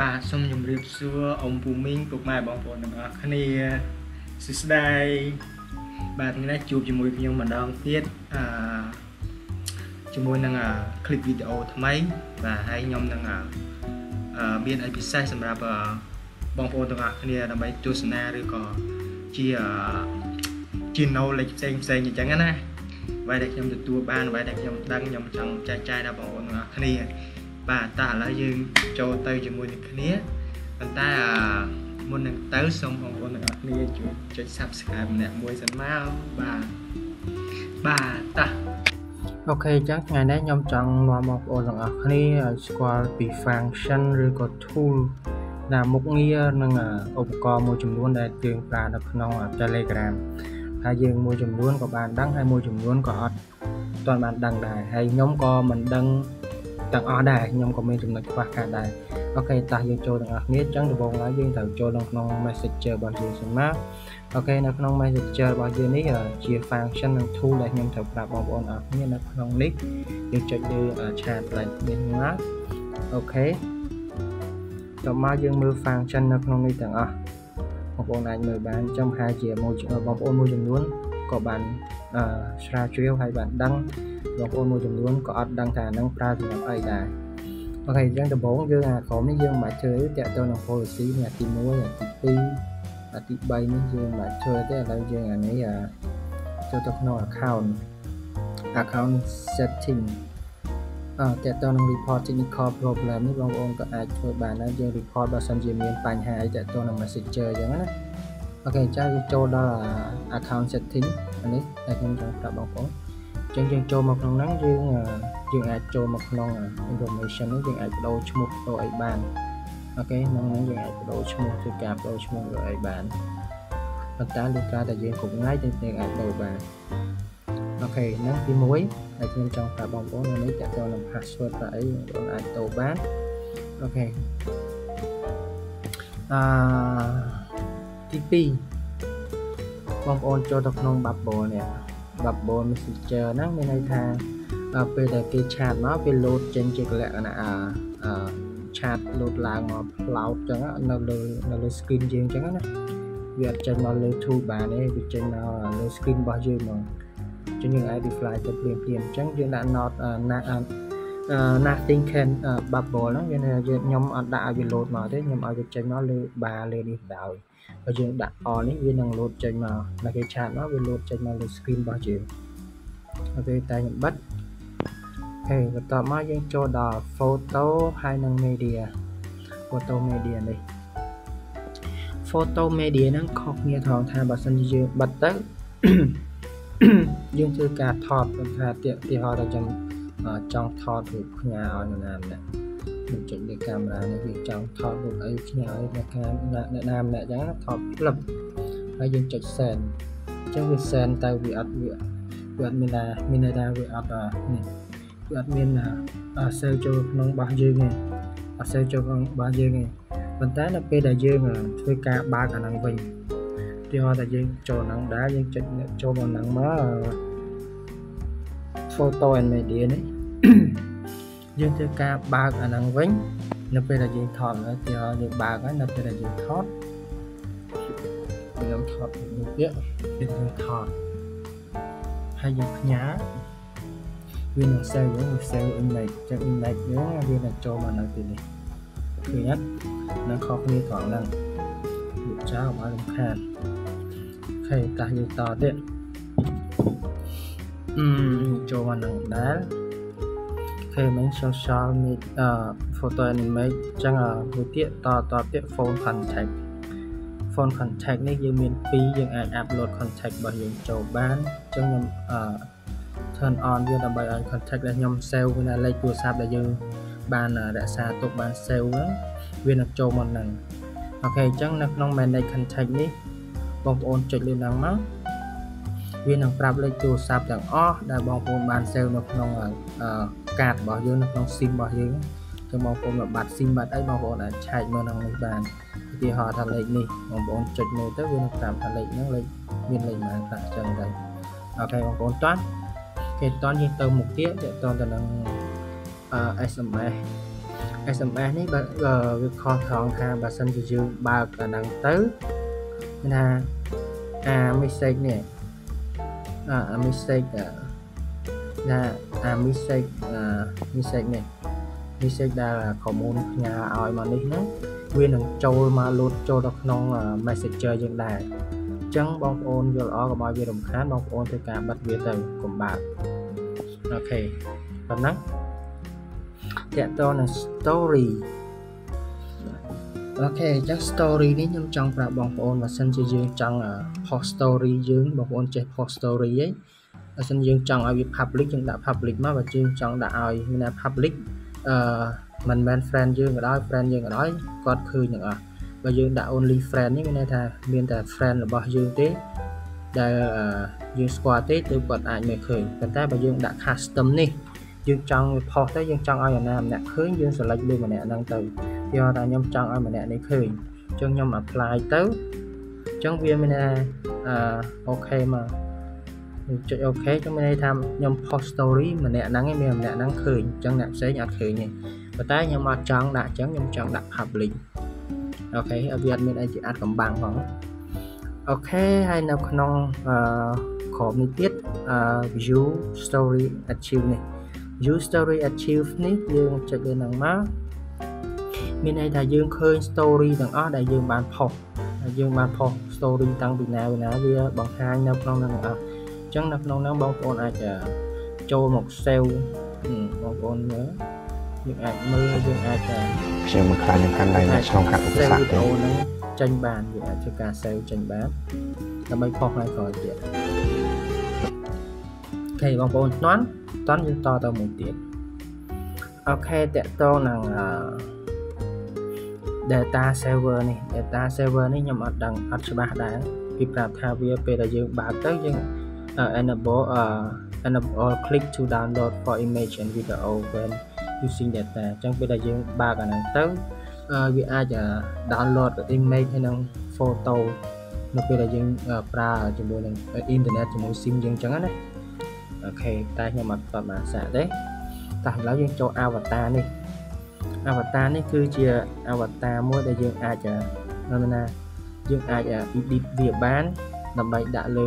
បាទសូមជម្រាបសួរអ៊ំពូមីងពុកម៉ែបងប្អូនទាំងអស់គ្នាសួស្តីបាទថ្ងៃនេះជួបជាមួយខ្ញុំម្ដងទៀតអឺជាមួយនឹង clip video ថ្មីបាទហើយខ្ញុំនឹងមានអីពិសេសសម្រាប់បងប្អូនទាំងអស់គ្នាដើម្បីទស្សនាឬក៏ជាជា knowledge ផ្សេងផ្សេងអញ្ចឹងណាអ្វីដែលខ្ញុំទទួលបានអ្វីដែលខ្ញុំដឹងខ្ញុំចង់ចែកចាយដល់បងប្អូនទាំងអស់គ្នា បាទតើឥឡូវយើងចូលទៅជាមួយនឹងគ្នាប៉ុន្តែមុននឹងទៅសូមបងប្អូនទាំងអស់គ្នាជួយចុច Subscribe ម្នាក់មួយសិនមកបាទបាទតោះអូខេអញ្ចឹងថ្ងៃនេះខ្ញុំចង់នាំបងប្អូនទាំងអស់គ្នាឲ្យស្គាល់ពី function ឬក៏ tool ដែលមុខងារនិងឧបករណ៍មួយចំនួនដែលយើងប្រើនៅក្នុង Telegram ហើយយើងមួយចំនួនក៏បានដឹងហើយមួយចំនួនក៏អត់ទាន់បានដឹងដែរហើយខ្ញុំក៏មិនដឹង ទាំងអស់ដែរខ្ញុំក៏មានចំណុចខ្វះខាតដែរ okay តោះយើងចូលទាំងអស់គ្នាអញ្ចឹងដំបូងឡើយយើងត្រូវចូលក្នុង Messenger របស់យើងសិនមក okay នៅក្នុង Messenger របស់យើងនេះជា function និង tool ដែលខ្ញុំត្រូវប្រាប់បងប្អូនអ្នករាល់គ្នានៅក្នុងនេះយើងចុចលើ chat ឡើងនេះមក okay តមកយើងមើល function នៅក្នុងនេះទាំងអស់បងប្អូនអាចមើលបានចំហាជាមួយបងប្អូនមួយចំនួន ក៏បានស្រាវជ្រាវហើយបានដឹងបងប្អូនមួយចំនួនក៏អត់ដឹងថានឹងប្រើសម្រាប់អីដែរអូខេអញ្ចឹងដំបូងយើងអាក្រុមនេះយើងមិនបាច់ធ្វើទេតើតើនឹង policy នេះអាទី1អាទី2អាទី3នេះយើងមិនបាច់ធ្វើទេឥឡូវយើងអានេះចូលទៅក្នុង account account setting អឺតើតើនឹង report technical problem នេះបងប្អូនក៏អាចធ្វើបានដែរយើង report បើសិនជាមានបញ្ហាអីតើតើនឹង messenger អញ្ចឹងណា okay ចាយើងចូលដល់ account setting អានេះដែលខ្ញុំចង់ប្រាប់បងប្អូនចឹងយើងចូលមកក្នុងហ្នឹងយើងយើងអាចចូលមកក្នុង information នេះយើងអាចបដូរឈ្មោះបដូរអីបាន okay ក្នុងហ្នឹងយើងអាចបដូរឈ្មោះធ្វើការបដូរឈ្មោះឬអីបានប៉ុន្តែលុះត្រាតែយើងគ្រប់ថ្ងៃយើងយើងអាចបដូរបាន okay ហ្នឹងទី1ដែលខ្ញុំចង់ប្រាប់បងប្អូននៅនេះតើតើនឹង password តែអីបងប្អូនអាចដូរបានអូខេអឺ ទី2បងប្អូនចូលទៅក្នុង bubble នេះ bubble messenger ហ្នឹងមានន័យថាពេលដែលគេឆាតមកវាលោតចេញជាលក្ខណៈអឺឆាតលោតឡើងមក cloud ចឹងនៅលើនៅលើ screen យើងចឹងណាវាអត់ចេញមកលើ tool បានទេវាចេញមកលើ screen របស់យើងមកចឹងយើងអាច reply ទៅភ្លាមភ្លាមអញ្ចឹងយើងដាក់ not ណា nothing can bubble ហ្នឹងវាយើងខ្ញុំអត់ដាក់ឲ្យវា load មកទេខ្ញុំឲ្យវាចេញមកលើ bar លើនេះដោយបើយើងដាក់ on នេះវានឹង load ចេញមកដល់គេឆាតមកវា load ចេញមកលើ screen របស់យើងអូខេតែខ្ញុំបិទហេបន្ទាប់មកយើងចូលដល់ photo ហើយនិង media photo media នេះ photo media ហ្នឹងខុសគ្នាត្រង់ថាបើសិនជាយើងបិទទៅយើងធ្វើការថតប៉ុន្តែទាក់ទីហោថាចង់ ចង់ថតរូបផ្ញើឲ្យនរណាម្នាក់ខ្ញុំចុចលើកាមេរ៉ានេះវាចង់ថតរូបអីផ្ញើឲ្យអ្នកខាងអ្នកណាម្នាក់អញ្ចឹងថតផ្លឹបហើយយើងចុច send អញ្ចឹងវា send ទៅវាអត់វាវាអត់មានថាមានន័យថាវាអត់នេះវាអត់មានសេវចូលក្នុងរបស់យើងទេអត់សេវចូលក្នុងរបស់យើងទេប៉ុន្តែនៅពេលដែលយើងធ្វើការបើកអាហ្នឹងវិញទីហោថាយើងចូលហ្នឹងដែរយើងចុចចូលមកហ្នឹងមក photo and media នេះ យើងធ្វើការបើកអាហ្នឹងវិញនៅពេលដែលយើងថតហើយទីយើងបើកហើយនៅពេលដែលយើងថតយើងថតមួយទៀតពេលយើងថតហើយយើងផ្ញើវានឹង save យើង save image ចឹង image យើងវានឹងចូលមកនៅទីនេះឃើញអត់នៅខុសគ្នាត្រង់ហ្នឹងវាចោលឲ្យរំខានអូខេតោះយើងតទៀតអឺចូលមកនឹងដែរ ខេមិញ social media photo and image ចឹងមួយទៀតតតទៀត phone contact phone contact នេះយើងមាន2យើងអាច upload contact របស់យើងចូលបានចឹងខ្ញុំអឺ turn on វាដើម្បីឲ្យ contact ដែលខ្ញុំ save វាលេខទូរស័ព្ទដែលយើងបានរក្សាទុកបាន save ហ្នឹងវានឹងចូលមកហ្នឹងអូខេអញ្ចឹងនៅក្នុង manage contact នេះបងប្អូនចុចលើហ្នឹងមកវានឹងប្រាប់លេខទូរស័ព្ទទាំងអស់ដែលបងប្អូនបាន save នៅក្នុង កាតរបស់យើងនៅក្នុង SIM របស់យើងចឹងបងប្អូនមកបាត់ SIM បាត់អីបងប្អូនអាចឆែកមើលក្នុងនេះបានឧទាហរណ៍ថាលេខនេះបងប្អូនចុចមើលទៅវានឹងប្រាប់ថាលេខហ្នឹងលេខមានលេខប៉ុន្មានខ្លះចឹងទៅអូខេបងប្អូនតោះគេតន់យើងទៅមុខទៀតតន់ទៅនឹង SMS SMS នេះបើវាខុសត្រង់ថាបើសិនជាយើងបើកអាហ្នឹងទៅមានថាអា message នេះអា message ណា អា message អា message នេះ message ដែល common ផ្ញើឲ្យមកនេះហ្នឹងវានឹងចូលមកលោតចូលទៅក្នុង Messenger យើងដែរអញ្ចឹងបងប្អូនយល់អរកុំឲ្យវារំខានបងប្អូនធ្វើការបិទវាទៅកុំបើកអូខេប៉ុណ្ណឹងតកតនឹង story អូខេអញ្ចឹង story នេះខ្ញុំចង់ប្រាប់បងប្អូនបើសិនជាយើងចង់ post story យើងបងប្អូនចេះ post story ហី បើសិនយើងចង់ឲ្យវា public យើងដាក់ public មកបើយើងចង់ដាក់ឲ្យមានថា public អឺមិនមែន friend យើងក៏ដោយ friend យើងក៏ដោយគាត់ឃើញទាំងអស់បើយើងដាក់ only friend នេះមានន័យថាមានតែ friend របស់យើងទេដែលយើងស្គាល់ទេទើបគាត់អាចមើលឃើញប៉ុន្តែបើយើងដាក់ custom នេះយើងចង់ផុសទៅយើងចង់ឲ្យអាណាម្នាក់ឃើញយើង select លើម្នាក់ហ្នឹងទៅយកថាខ្ញុំចង់ឲ្យម្នាក់នេះឃើញអញ្ចឹងខ្ញុំ apply ទៅអញ្ចឹងវាមានថាអឺអូខេមក ចុចអូខេខ្ញុំមានន័យថាខ្ញុំ post story ម្នាក់ហ្នឹងឯងមានម្នាក់ហ្នឹងឃើញអញ្ចឹងអ្នកផ្សេងអត់ឃើញទេប៉ុន្តែខ្ញុំអត់ចង់ដាក់អញ្ចឹងខ្ញុំចង់ដាក់ public អូខេវាអត់មានអីជាអាចកំបាំងផងអូខេហើយនៅក្នុងអឺក្រោមនេះទៀតអឺ view story achieve នេះ view story achieve នេះយើងចុចលើហ្នឹងមកមានន័យថាយើងឃើញ story ទាំងអស់ដែលយើងបានផុសហើយយើងបានផុស story តាំងពីណាពីណាវាបង្ហាញនៅក្នុងហ្នឹងអស់អញ្ចឹងនៅក្នុងហ្នឹងបងប្អូនអាចចូលមក save បងប្អូនមើលយើងអាចមើលយើងអាចខ្ញុំមិនខ្លាចនឹងកាន់ដៃនៅក្នុងកាត់ឧបសគ្គទេហ្នឹងចេញបានយើងអាចធ្វើការ save ចេញបានដើម្បីផុសឲ្យក្រោយទៀតអូខេបងប្អូនស្នន់តន់យើងតទៅមួយទៀតអូខេតកតងនឹង data server នេះ data server នេះខ្ញុំអត់ដឹងអត់ច្បាស់ដែរពីប្រាប់ថាវាពេលដែលយើងបើកទៅយើង enable enable click to download for image and video when using data អញ្ចឹងពេលដែលយើងបើកអាហ្នឹងទៅវាអាច download image ហើយនឹង photo នៅពេលដែលយើងប្រើជាមួយនឹង internet ជាមួយ SIM យើងអញ្ចឹងណាអូខេតែខ្ញុំអត់គាត់បានសាកទេតែឥឡូវយើងចូល avatar នេះ avatar នេះគឺជា avatar មួយដែលយើងអាចមានណាយើងអាច edit វាបានដើម្បីដាក់លើ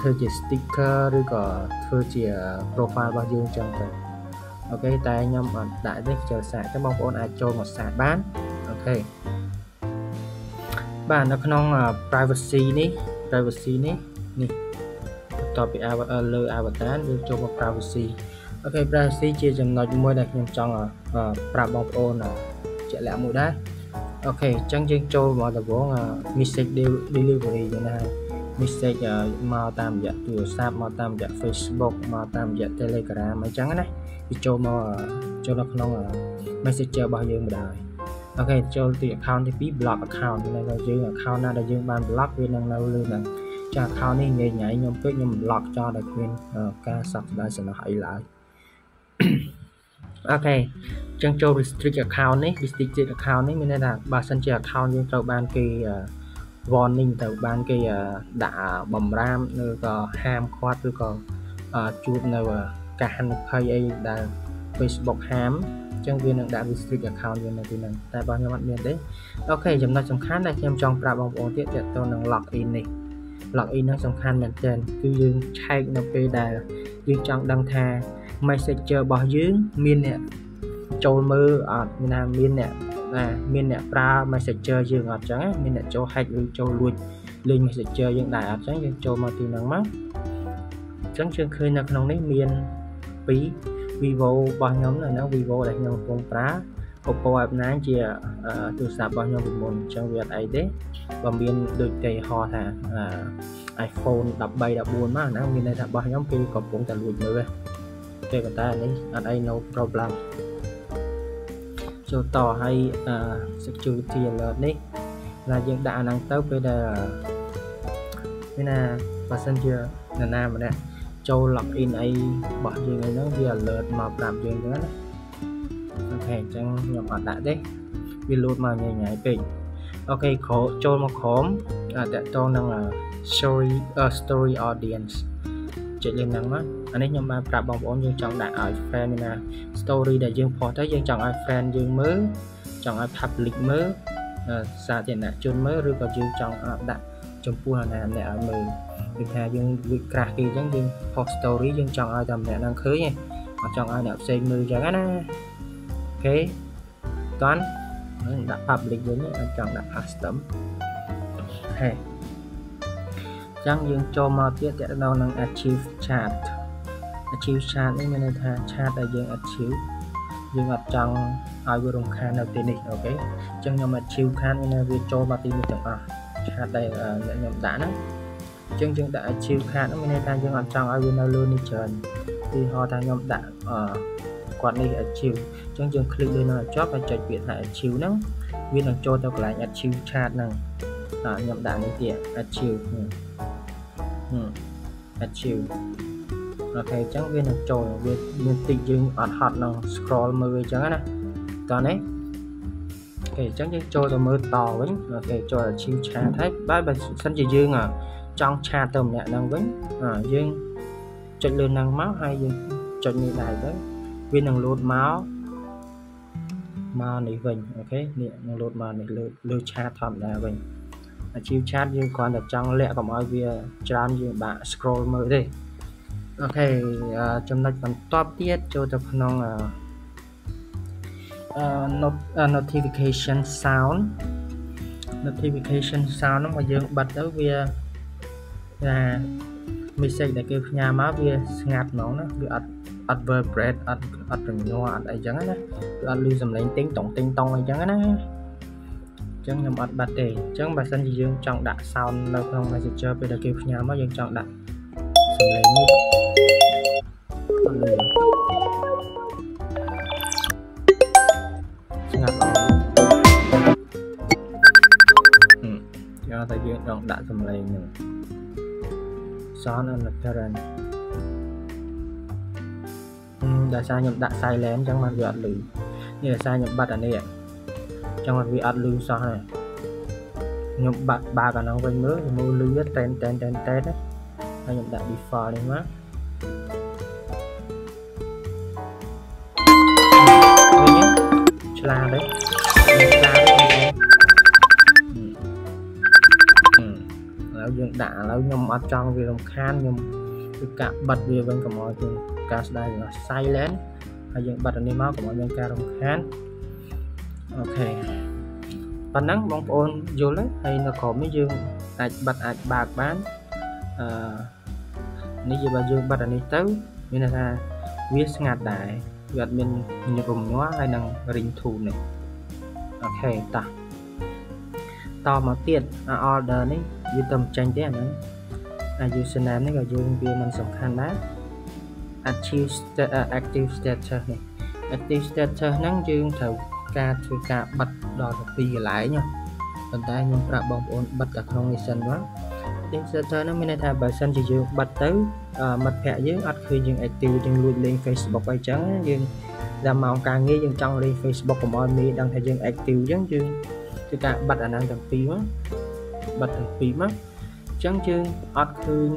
ធ្វើជា sticker ឬក៏ធ្វើជា profile របស់យើងចឹងទៅ okay តែខ្ញុំអត់ដាក់ទេចូលសាកចឹងបងប្អូនអាចចូលមកសាកបាន okay បាទនៅក្នុង privacy នេះ privacy នេះនេះបន្ទាប់ពីលើ avatar យើងចូលមក privacy okay privacy ជាចំណុចមួយដែលខ្ញុំចង់ប្រាប់បងប្អូនជាក់លាក់មួយដែរអូខេអញ្ចឹងយើងចូលមកដំបូង message delivery យ៉ាងណា message មកតាមរយៈទូរស័ព្ទមកតាមរយៈ Facebook មកតាមរយៈ Telegram អញ្ចឹងណាវាចូលមកចូលនៅក្នុង Messenger របស់យើងម្ដងអូខេចូលទី account ទី2 block account នៅថាយើង account ណាដែលយើងបាន block វានឹងនៅលើហ្នឹងចា account នេះងាយញ៉ៃខ្ញុំពេកខ្ញុំ block ចោលដោយគ្មានការសោកស្ដាយសំណោះអីឡើយអូខេចឹងចូល restrict account នេះ restricted account នេះមានន័យថាបើសិនជា account យើងត្រូវបានគេ warning ទៅបានគេដាក់បំរាមឬក៏ហាមឃាត់ឬក៏ជួបនៅការហានិភ័យអីដែល Facebook ហាមអញ្ចឹងវានឹងដាក់ restrict account យើងនៅទីហ្នឹងតែបើខ្ញុំអត់មានទេអូខេចំណុចសំខាន់ដែលខ្ញុំចង់ប្រាប់បងប្អូនទៀតទាក់ទងនឹង login នេះ login ហ្នឹងសំខាន់មែនទែនគឺយើងឆែកនៅពេលដែលយើងចង់ដឹងថា messenger របស់យើងមានអ្នកចូលមើលអត់មានណាមានអ្នក ណាមានអ្នកប្រើ messenger យើងអត់ចឹងមានអ្នកចូល hack ឬចូលលួចលេង messenger យើងដែរអត់ចឹងយើងចូលមកទីហ្នឹងមកចឹងយើងឃើញនៅក្នុងនេះមាន2 Vivo របស់ខ្ញុំនៅហ្នឹង Vivo ដែលខ្ញុំកំពុងប្រើ Oppo F9 ជាទូរស័ព្ទរបស់ខ្ញុំពីមុនអញ្ចឹងវាអត់អីទេបើមានដូចគេហៅថា iPhone 13 14មកហ្នឹងមានន័យថារបស់ខ្ញុំគេកំពុងតែលួចមើលទេប៉ុន្តែនេះអត់អី no problem ចូលតឲ្យ security alert នេះណាយើងដាក់អាហ្នឹងទៅពេលដែលមានណាបើសិនជានរណាម្នាក់ចូល login អីរបស់យើងអីហ្នឹងវា alert មកប្រាប់យើងទៅណាអូខេអញ្ចឹងខ្ញុំអត់ដាក់ទេវា load មកញ៉ៃញ៉ៃពេកអូខេក្រោចូលមកក្រោមតកតងនឹង story uh, story audience ចុចលើហ្នឹងមក អានេះខ្ញុំបានប្រាប់បងប្អូនយើងចង់ដាក់ឲ្យ friend មានថា story ដែលយើងផុសទៅយើងចង់ឲ្យ friend យើងមើលចង់ឲ្យ public មើលសាធារណជនមើលឬក៏យើងចង់ដាក់ចំពោះអាណាអ្នកឲ្យមើលគឺថាយើងលួចក្រាស់គេអញ្ចឹងយើង post story យើងចង់ឲ្យតែម្នាក់នឹងឃើញឯងអត់ចង់ឲ្យអ្នកផ្សេងមើលអញ្ចឹងណាអូខេតន់ដាក់ public វិញអត់ចង់ដាក់ custom ហេចឹងយើងចូលមកទៀតតទៅនឹង achieve chart achieve chart នេះមានន័យថា chart ដែលយើង achieve យើងអត់ចង់ឲ្យវារំខាននៅទីនេះអូខេអញ្ចឹងខ្ញុំ achieve ខានមានវាចូលមកទីនេះទាំងអស់ chart ដែលខ្ញុំដាក់ហ្នឹងអញ្ចឹងយើងដាក់ achieve ខានហ្នឹងមានន័យថាយើងអត់ចង់ឲ្យវានៅលើនេះច្រើនទីហោថាខ្ញុំដាក់អឺគាត់នេះ achieve អញ្ចឹងយើង click លើនឹងជាប់ហើយចុចពាក្យថា achieve ហ្នឹងវានឹងចូលទៅកន្លែង achieve chart ហ្នឹងខ្ញុំដាក់នេះទៀត achieve achieve អូខេអញ្ចឹងវានឹងចូលវាមានតិចយើងអត់ហត់នឹង scroll មើលអញ្ចឹងណាតោះនេះ okay អញ្ចឹងយើងចូលទៅមើលតវិញអូខេចូល achieve chat ហើយបើបើសិនជាយើងចង់ chat ទៅម្នាក់ហ្នឹងវិញយើងចុចលើហ្នឹងមកហើយយើងចុចនេះដែរទៅវានឹង load មកមកនេះវិញអូខេនេះនឹង load មកនេះលើលើ chat ធម្មតាវិញ achieve chat យើងគ្រាន់តែចង់លាក់កុំឲ្យវាច្រើនយើងបាក់ scroll មើលទេ okayចំណុចបន្ទាប់ទៀតចូលទៅក្នុងអឺ notification sound notification sound ហ្នឹងមកយើងបិទទៅវាថា message ដែលគេផ្ញើមកវាស្ងាត់ហ្មងណាវាអត់អត់ vibrate អត់អត់រញ័រអត់អីចឹងណាគឺអត់ឮសំឡេងទិញតុងទិញតុងអីចឹងណាចឹងខ្ញុំអត់បាត់ទេអញ្ចឹងបើសិនជាយើងចង់ដាក់ sound នៅក្នុង Messenger ពេលដែលគេផ្ញើមកយើងចង់ដាក់ សំឡេងនេះអត់លឺស្ងាត់អស់យកតែយើងចង់ដាក់សំឡេងនឹង sound and apparent ដោយសារខ្ញុំដាក់ silent អញ្ចឹងมันវាអត់លឺនេះដោយសារខ្ហើយខ្ញុំបាក់បើកអាហ្នឹងវិញមើលមើលលឺតែនតែនតែនតែនហើយខ្ញុំដាក់ default នេះមកវិញឆ្លាតទេឆ្លាតទេឥឡូវយើងដាក់ឥឡូវខ្ញុំអត់ចង់វារំខានខ្ញុំគឺកាក់បិទវាវិញកុំឲ្យយើងការស្ដាយ silent ហើយយើងបិទអានេះមកកុំឲ្យមានការរំខានអូខេប៉ុណ្ណឹងបងប្អូនយល់ហើយនៅក្រោមនេះយើងអាចបិទអាចបើកបានអឺ នេះយើងបើយើងបិទអានេះទៅមានន័យថាវាស្ងាត់ដែរវាអត់មានរំញ័រហើយនឹង ring tone នេះអូខេតោះតមកទៀត order នេះវាទៅមិនចាញ់ទេអាហ្នឹងអា username នេះក៏យើងវាមិនសំខាន់ដែរ active active status នេះ active status ហ្នឹងយើងត្រូវការធ្វើការបិទដល់ទៅ2កន្លែងប៉ុន្តែខ្ញុំប្រាប់បងប្អូនបិទតែក្នុងនេះសិន មក Inserter ហ្នឹងមានន័យថាបើសិនជាយើងបិទទៅមិត្តភ័ក្តិយើងអត់ឃើញយើង active យើងលួចលេង Facebook អីចឹងយើងដល់ម៉ោងការងារយើងចង់លេង Facebook កុំឲ្យមេដឹងថាយើង active ចឹងយើងធ្វើការបិទអាហ្នឹងទាំងពីរមកបិទទាំងពីរមកអញ្ចឹងយើងអត់ឃើញ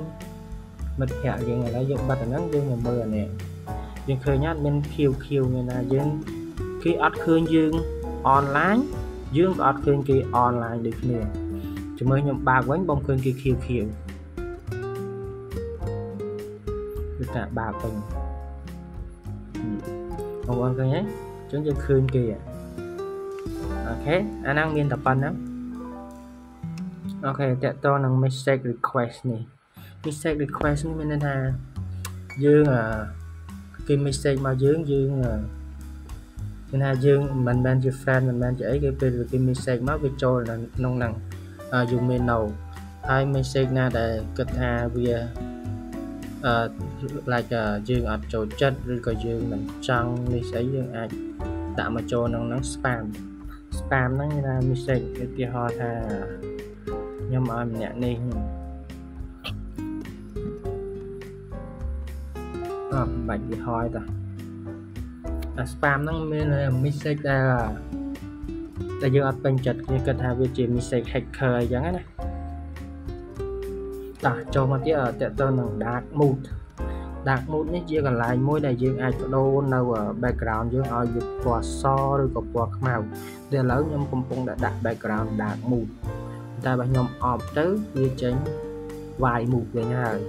មិត្តភ័ក្តិយើងឥឡូវយើងបិទអាហ្នឹងយើងមកមើលអានេះយើងឃើញអត់មានខៀវខៀវមានថាយើងគេអត់ឃើញយើងអនឡាញយើងក៏អត់ឃើញគេអនឡាញដូចគ្នា ជាមួយខ្ញុំបើកវិញបងឃើញគេខៀវខៀវគឺថាបើកវិញបងប្អូនឃើញទេអញ្ចឹងយើងឃើញគេអូខេអាហ្នឹងមានតែប៉ុណ្ណឹងអូខេតកតនឹង message request នេះ message request នេះមានន័យថាយើងគេ message មកយើងយើងគឺថាយើងមិនមែនជា friend មិនមែនជាអីគេពេលគេ message មកវាចូលក្នុងហ្នឹង you may know ហើយ message ណាដែលគិតថាវាអឺ like យើងអត់ចូលចិត្តឬក៏យើងមិនចង់នេះស្អីយើងអាចដាក់មកចូលក្នុងហ្នឹង spam spam ហ្នឹងគេថា message ឧទាហរណ៍ថាខ្ញុំឲ្យម្នាក់នេះអត់បាច់វាហើយតាអា spam ហ្នឹងមាន message ដែល ដែលយើងអត់ពេញចិត្តគេគិតថាវាជា message hacker អីចឹងណាតោះចូលមកទៀតតើតើនឹង dark mood dark mode នេះជាកន្លែងមួយដែលយើងអាចបដូរនៅ background យើងឲ្យវាពណ៌សឬក៏ពណ៌ខ្មៅតែឥឡូវខ្ញុំកំពុងតែដាក់ background dark mode តែបើខ្ញុំអបទៅវាចេញ white mode វិញហើយ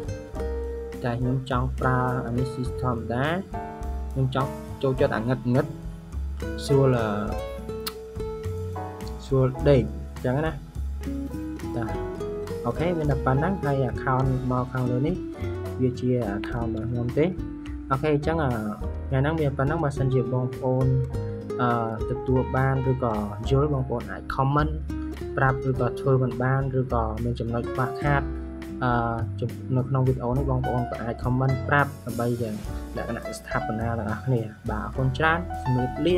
តែខ្ញុំចង់ប្រើអានេះ system តាខ្ញុំចង់ចូលចិត្តអាងឹតងឹតស្រួល ស្រួលដេកអញ្ចឹងណាតាអូខេមានតែប៉ុណ្ណឹងហើយ account មកខាងលើនេះវាជា account របស់ខ្ញុំទេអូខេអញ្ចឹងថ្ងៃហ្នឹងមានប៉ុណ្ណឹងបើសិនជាបងប្អូនអឺទទួលបានឬក៏យល់បងប្អូនអាច comment ប្រាប់ឬក៏ធ្វើមិនបានឬក៏មានចំណុចខ្វះខាតអឺនៅក្នុងវីដេអូនេះបងប្អូនក៏អាច comment ប្រាប់ដើម្បីយើងលក្ខណៈស្ថាបនាទាំងអស់គ្នាបាទអរគុណច្រើនជំរាបលា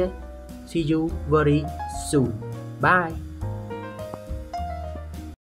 see you very soon bye